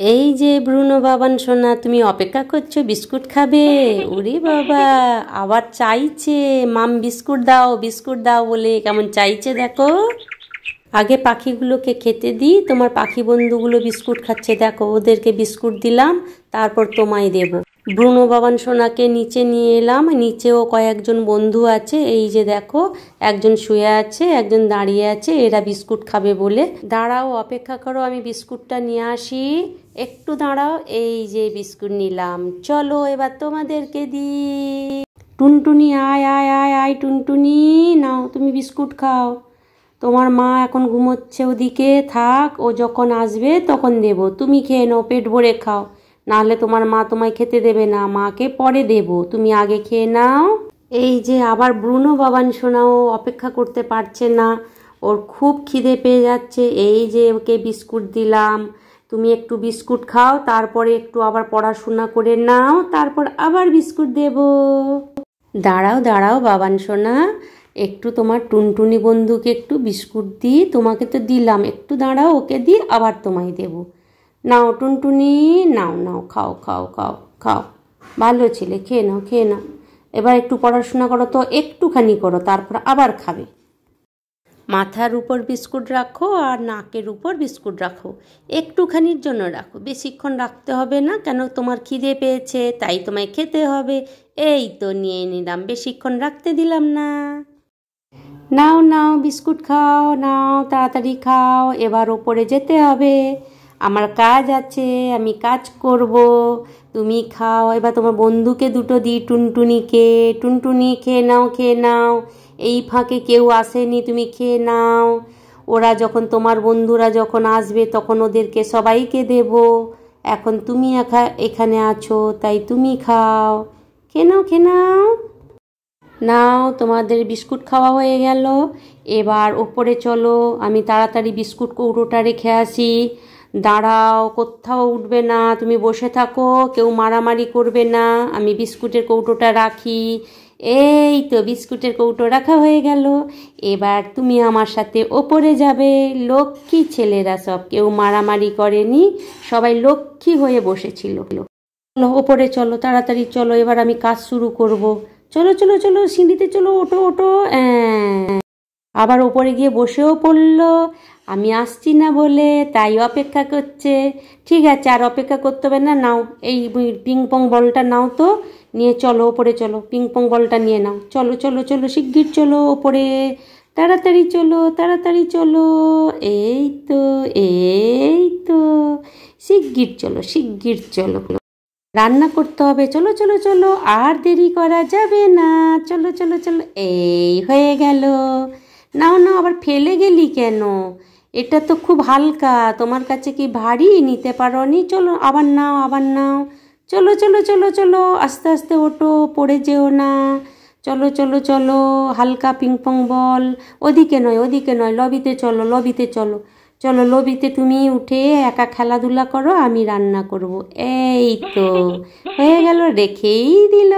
এই যে ব্রুনো বাবান সোনা, তুমি অপেক্ষা করছ, বিস্কুট খাবে? ওরে বাবা, আবার চাইছে। মাম, বিস্কুট দাও বিস্কুট দাও বলে কেমন চাইছে দেখো? আগে পাখিগুলোকে খেতে দিই, তোমার পাখি বন্ধুগুলো বিস্কুট খাচ্ছে। দেখো, ওদেরকে বিস্কুট দিলাম, তারপর তোমায় দেব। ব্রুনো বাবান সোনাকে নিচে নিয়ে এলাম। নিচেও কয়েকজন বন্ধু আছে। এই যে দেখো, একজন শুয়ে আছে, একজন দাঁড়িয়ে আছে। এরা বিস্কুট খাবে বলে। দাঁড়াও, অপেক্ষা করো, আমি বিস্কুটটা নিয়ে আসি। একটু দাঁড়াও, এই যে বিস্কুট নিলাম। চলো এবার তোমাদেরকে দি টুনটুনি, আয় আয় আয় আয়, টুনটুনি, নাও, তুমি বিস্কুট খাও। তোমার মা এখন ঘুমোচ্ছে ওদিকে, থাক, ও যখন আসবে তখন দেব। তুমি খেয়ে নাও, পেট ভরে খাও। নাহলে তোমার মা তোমায় খেতে দেবে না, মাকে পরে দেব। তুমি আগে খেয়ে নাও। এই যে আবার ব্রুনো বাবান শোনাও, অপেক্ষা করতে পারছে না। ওর খুব খিদে পেয়ে যাচ্ছে। এই যে ওকে বিস্কুট দিলাম, তুমি একটু বিস্কুট খাও, তারপরে একটু আবার পড়াশোনা করে নাও, তারপর আবার বিস্কুট দেব। দাঁড়াও দাঁড়াও বাবান সোনা, একটু তোমার টুনটুনি বন্ধুকে একটু বিস্কুট দিই। তোমাকে তো দিলাম, একটু দাঁড়াও, ওকে দিই, আবার তোমায় দেব। নাও টুনটুনি, নাও নাও, খাও খাও খাও খাও। ভালো ছেলে, খেয়ে নাও খেয়ে নাও। এবার একটু পড়াশোনা করো তো, একটুখানি করো, তারপর আবার খাবে। মাথার উপর বিস্কুট রাখো আর নাকের উপর বিস্কুট রাখো। একটুখানির জন্য রাখো। বেশিক্ষণ রাখতে হবে না, কেন তোমার খিদে পেয়েছে, তাই তোমায় খেতে হবে। এই তো নিয়ে নিলাম, বেশিক্ষণ রাখতে দিলাম না। নাও নাও, বিস্কুট খাও, নাও, তাড়াতাড়ি খাও, এবার ওপরে যেতে হবে। আমার কাজ আছে, আমি কাজ করব। তুমি খাও, এবার তোমার বন্ধুকে দুটো দিই, টুনটুনিকে। টুনটুনি, খেয়ে নাও খেয়ে নাও। এই ফাঁকে কেউ আসেনি, তুমি খেয়ে নাও। ওরা যখন, তোমার বন্ধুরা যখন আসবে, তখন ওদেরকে সবাইকে দেব। এখন তুমি একা, এখানে আছো, তাই তুমি খাও। খেয়ে নাও খেয়ে নাও। নাও, তোমাদের বিস্কুট খাওয়া হয়ে গেল। এবার ওপরে চলো, আমি তাড়াতাড়ি বিস্কুট কৌটোটা রেখে আসি। দাঁড়াও, কোথাও উঠবে না, তুমি বসে থাকো, কেউ মারামারি করবে না, আমি বিস্কুটের কৌটোটা রাখি। এই তো বিস্কুটের কৌটো রাখা হয়ে গেল। এবার তুমি আমার সাথে ওপরে যাবে। লক্ষ্মী ছেলেরা সব, কেউ মারামারি করেনি, সবাই লক্ষ্মী হয়ে বসেছিল। চলো, ওপরে চলো, তাড়াতাড়ি চলো, এবার আমি কাজ শুরু করব। চলো চলো চলো, সিঁড়িতে চলো ওটো ওটো আবার ওপরে গিয়ে বসেও পড়ল, আমি আসছি না বলে, তাই অপেক্ষা করছে। ঠিক আছে, আর অপেক্ষা করতে হবে না, নাও, এই পিং পং বলটা নাও তো, নিয়ে চলো ওপরে চলো পিং পং বলটা নিয়ে নাও। চলো চলো চলো, শিগগির চলো ওপরে। তাড়াতাড়ি চলো তাড়াতাড়ি চলো। এই তো এই তো, শিগগির চলো শিগগির চলো। রান্না করতে হবে, চলো চলো চলো, আর দেরি করা যাবে না। চলো চলো চলো, এই হয়ে গেল। নাও না, আবার ফেলে গেলি কেন? এটা তো খুব হালকা, তোমার কাছে কি ভারী? নিতে পারো নি চলো, আবার নাও আবার নাও। চলো চলো চলো চলো, আস্তে আস্তে ওটো পড়ে যেও না। চলো চলো চলো, হালকা পিংপং বল ওদিকে নয় ওদিকে নয়, লবিতে চলো লবিতে চলো। চলো, লবিতে তুমি উঠে একা খেলাধুলা করো, আমি রান্না করব। এই তো, হয়ে গেল, রেখেই দিল।